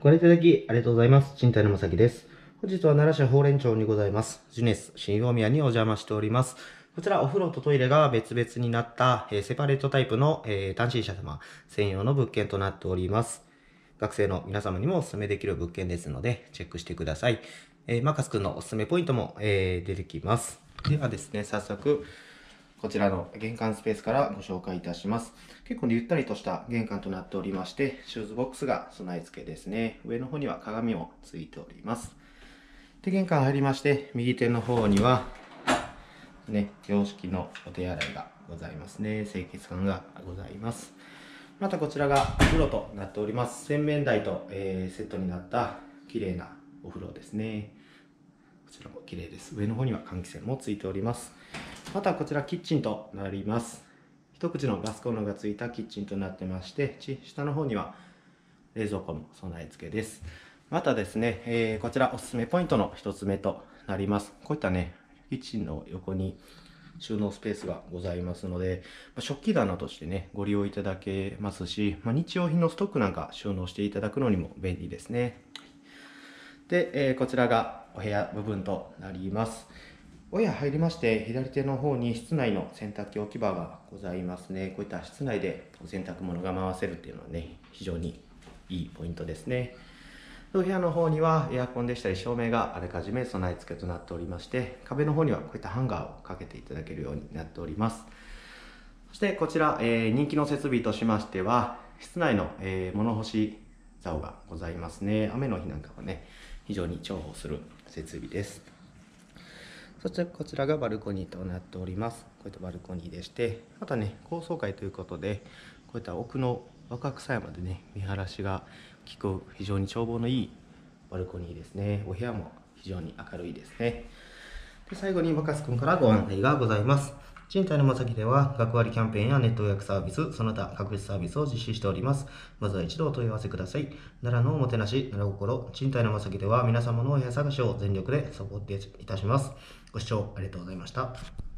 ご覧いただきありがとうございます。賃貸のまさきです。本日は奈良市宝蓮町にございます。ジュネス新大宮にお邪魔しております。こちらお風呂とトイレが別々になった、えーセパレートタイプの、えー単身者様専用の物件となっております。学生の皆様にもお勧めできる物件ですので、チェックしてください。えーマカス君のおすすめポイントも、え出てきます。ではですね、早速、こちらの玄関スペースからご紹介いたします。結構ゆったりとした玄関となっておりまして、シューズボックスが備え付けですね。上の方には鏡もついております。で、玄関入りまして、右手の方には、ね、洋式のお手洗いがございますね。清潔感がございます。またこちらがお風呂となっております。洗面台と、えーセットになった綺麗なお風呂ですね。こちらも綺麗です。上の方には換気扇もついております。またこちらキッチンとなります。一口のガスコンロがついたキッチンとなってまして、下の方には冷蔵庫も備え付けです。またですね、えーこちらおすすめポイントの一つ目となります。こういったね、キッチンの横に収納スペースがございますので、ま食器棚としてね、ご利用いただけますし、ま日用品のストックなんか収納していただくのにも便利ですね。で、えこちらがお部屋部分となります。お部屋入りまして、左手の方に室内の洗濯機置き場がございますね。こういった室内で洗濯物が回せるっていうのはね、非常にいいポイントですね。お部屋の方にはエアコンでしたり照明があらかじめ備え付けとなっておりまして、壁の方にはこういったハンガーをかけていただけるようになっております。そしてこちら、えー人気の設備としましては、室内の、えー物干し竿がございますね。雨の日なんかはね、非常に重宝する設備です。そしてこちらがバルコニーとなっております。こういったバルコニーでして、またね、高層階ということで、こういった奥の若草山でね、見晴らしが効く非常に眺望のいいバルコニーですね。お部屋も非常に明るいですね。で最後に若狭君からご案内がございます。賃貸のまさきでは、学割キャンペーンやネット予約サービス、その他各別サービスを実施しております。まずは一度お問い合わせください。奈良のおもてなし、奈良心、賃貸のまさきでは皆様のお部屋探しを全力でサポートいたします。ご視聴ありがとうございました。